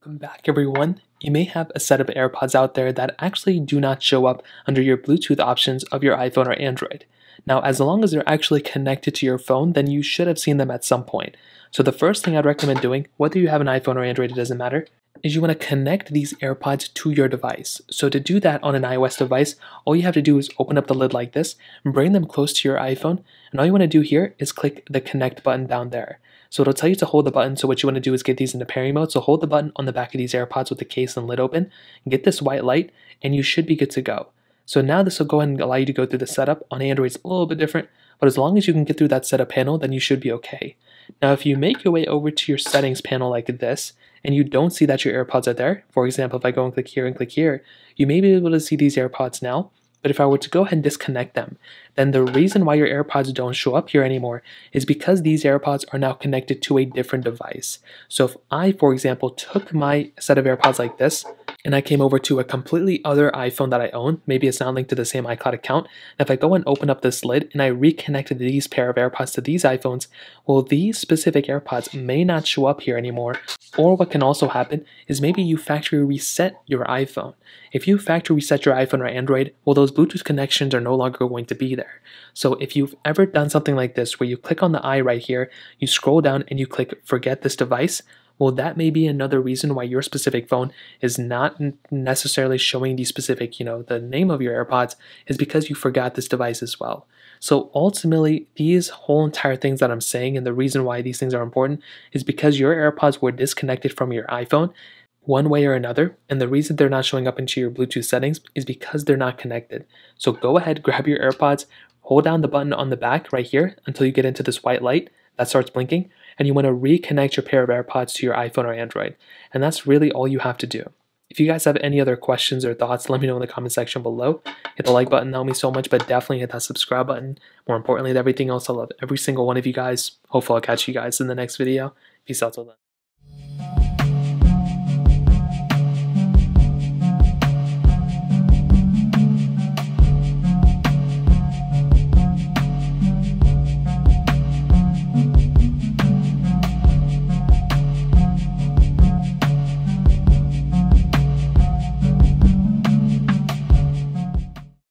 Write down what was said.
Welcome back everyone. You may have a set of AirPods out there that actually do not show up under your Bluetooth options of your iPhone or Android. Now, as long as they're actually connected to your phone, then you should have seen them at some point. So the first thing I'd recommend doing, whether you have an iPhone or Android, it doesn't matter, is you want to connect these AirPods to your device. So to do that on an iOS device, all you have to do is open up the lid like this, bring them close to your iPhone, and all you want to do here is click the connect button down there. So it'll tell you to hold the button. So what you want to do is get these into pairing mode. So hold the button on the back of these AirPods with the case and lid open, get this white light, and you should be good to go. So now this will go ahead and allow you to go through the setup. On Android, it's a little bit different, but as long as you can get through that setup panel, then you should be okay. Now, if you make your way over to your settings panel like this, and you don't see that your AirPods are there, for example, if I go and click here and click here, you may be able to see these AirPods now, but if I were to go ahead and disconnect them, then the reason why your AirPods don't show up here anymore is because these AirPods are now connected to a different device. So if I, for example, took my set of AirPods like this, and I came over to a completely other iPhone that I own, maybe it's not linked to the same iCloud account, and if I go and open up this lid and I reconnected these pair of AirPods to these iPhones, well, these specific AirPods may not show up here anymore or what can also happen is maybe you factory reset your iPhone. If you factory reset your iPhone or Android, well, those Bluetooth connections are no longer going to be there. So if you've ever done something like this where you click on the eye right here, you scroll down and you click forget this device, well, that may be another reason why your specific phone is not necessarily showing the specific, you know, the name of your AirPods is because you forgot this device as well. So ultimately, these whole entire things that I'm saying and the reason why these things are important is because your AirPods were disconnected from your iPhone one way or another, and the reason they're not showing up into your Bluetooth settings is because they're not connected. So go ahead, grab your AirPods, hold down the button on the back right here until you get into this white light that starts blinking, and you want to reconnect your pair of AirPods to your iPhone or Android. And that's really all you have to do. If you guys have any other questions or thoughts, let me know in the comment section below. Hit the like button, that me so much, but definitely hit that subscribe button. More importantly than everything else, I love every single one of you guys. Hopefully I'll catch you guys in the next video. Peace out till then.